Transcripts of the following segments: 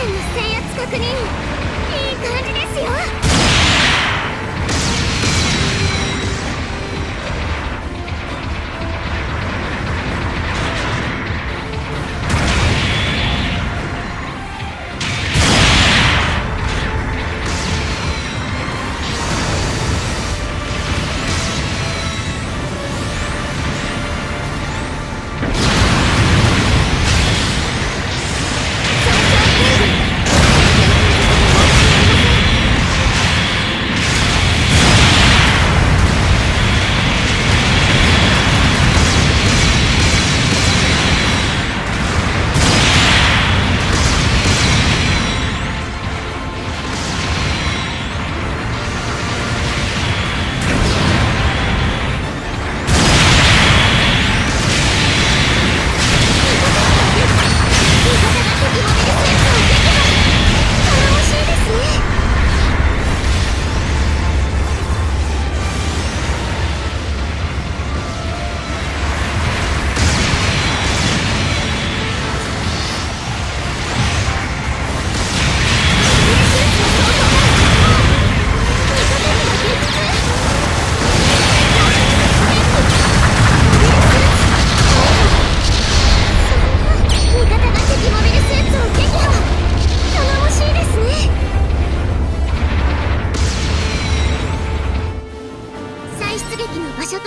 点の制圧確認いい感じですよ。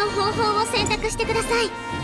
の方法を選択してください。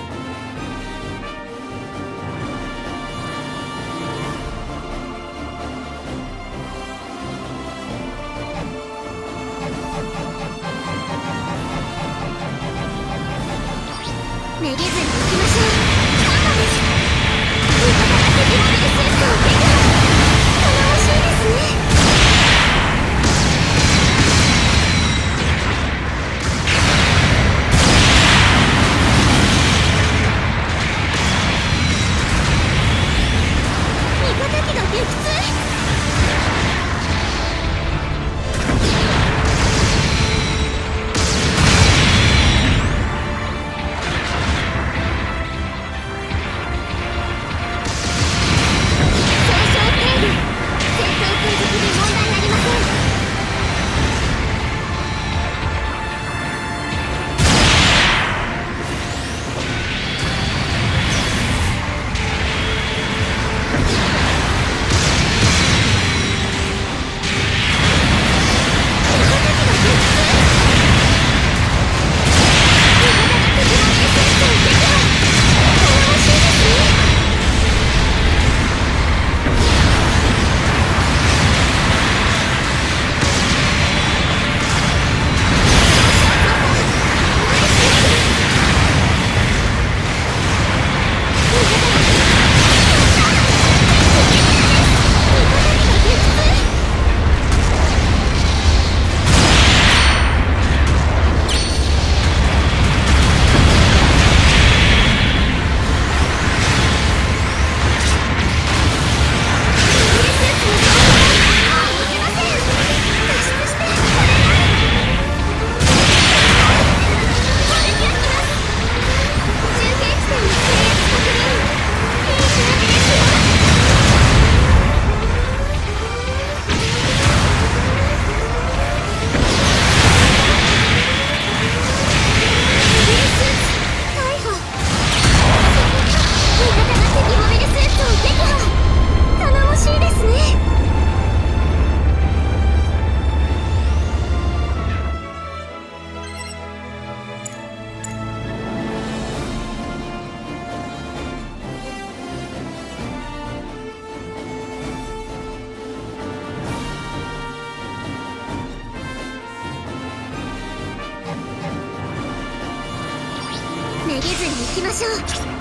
めげずに行きましょう。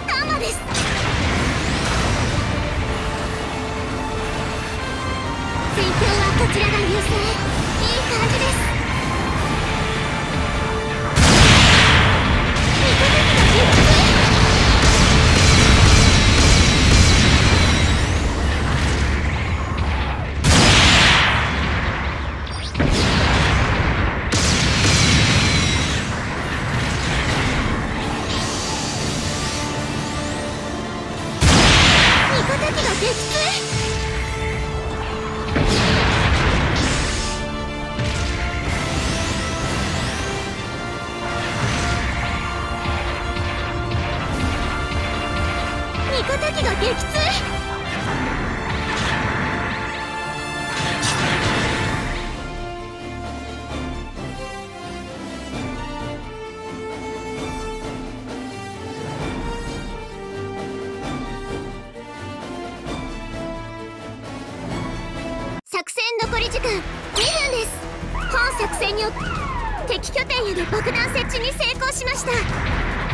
タンマです。戦況はこちらが優勢。いい感じです。本作戦によって敵拠点への爆弾設置に成功しました。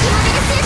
Let's go.